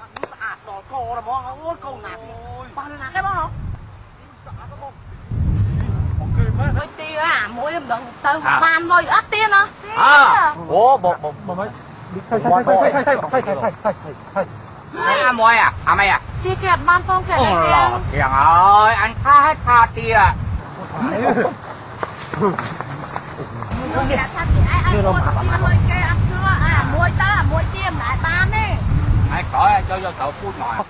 มันสะอาดหลอดคอนะมองโอ้ยโกงหนักปลาหนักแค่บ้างเหรอ Mới tia à, mũi em đừng tao à. phan ít tia nó. À. Ủa bộ bộ bộ mới. Thay thay thay thay thay thay thay thay thay thay. À mồi à, à mày à. Chị kẹt ban phong kẹt. Ôi lò ơi, anh tha hết tha tia. Chưa đâu mà. Mũi tao, mũi tiêm này khỏi cho vô cậu phun ngoài.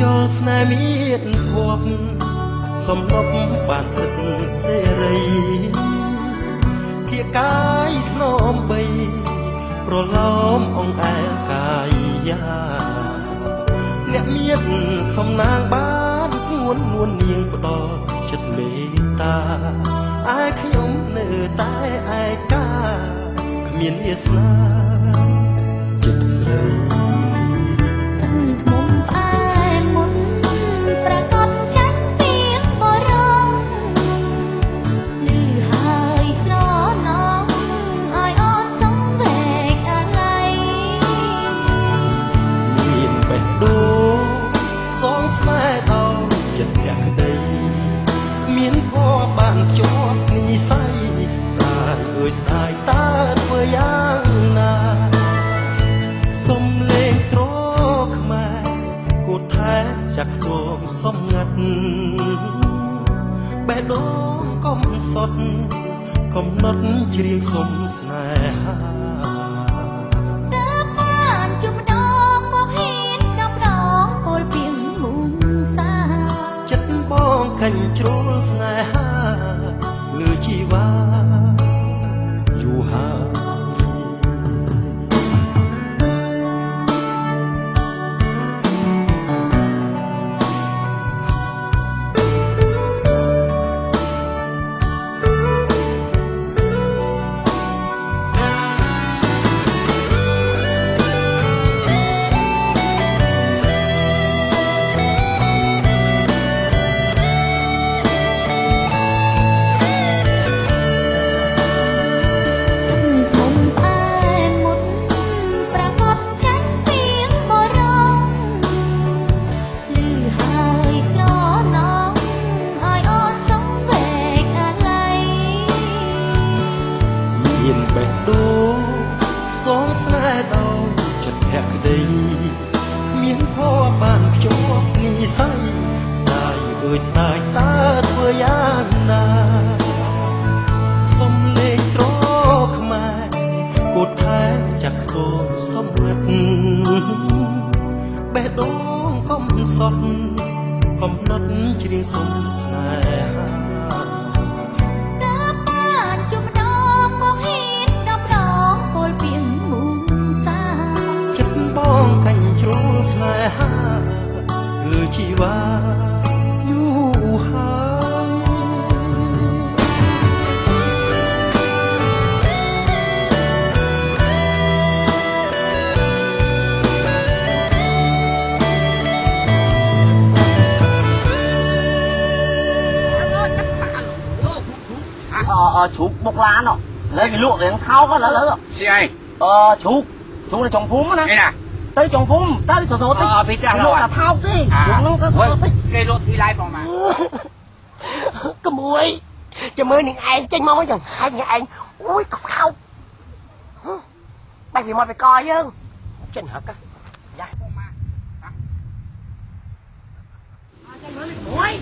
យល់ស្នេហ៍មានភ័ព្វសំណប់បានសិទ្ធសេរីធៀកាយធ្នមបីប្រឡោមអង្អែលកាយយ៉ាអ្នកមានសំណាងបានស្ងួននួននាងផ្ដល់ចិត្តមេត្តាឯខ្ញុំនៅតែឯកាគ្មានវាសនាចិត្តស្រី យអើយស្ដាយតើធ្វើយ៉ាងណាសំលេងត្រខ្មែរគូថែចាក់ទួងសំងាត់បេះដូងកំសត់កំណត់ច្រៀងសុំស្នេហាតើបានជុំម្ដងមកហ៊ានដល់ដងពលពីងមុំសាចិត្តបងកាញ់ជ្រុលស្នេហា ភក្តីគ្មានភ័ព្វបានភ្ជាប់និស័យស្ដាយអើយស្ដាយតើធ្វើយ៉ាងណាសំលេងត្រខ្មែរគូថែចាក់ខ្ទមសំរិទ្ធបេះដូងកំសត់កំណត់ច្រៀងសុំស្នេហា Ờ, ờ, chú bốc lá nó lấy cái lụa đấy nó tháo cái nó lớn ạ chị ơi. Ờ chú. Chú là chồng phúm á nè. Đây nè. ទៅចុងភូមិទៅសសរតិចអពីចាស់លោកថាថោកទេលោកនោះក៏សសរតិចគេលក់ទីឡាយផងមកក្មួយចាំមើលនឹងឯងចេញមកវិញចឹងហើយនឹងឯងអូយខ្វោកបែរពីមកពីកយើងចិនហឹកយ៉ាមកមកអត់ចាំមើលក្មួយ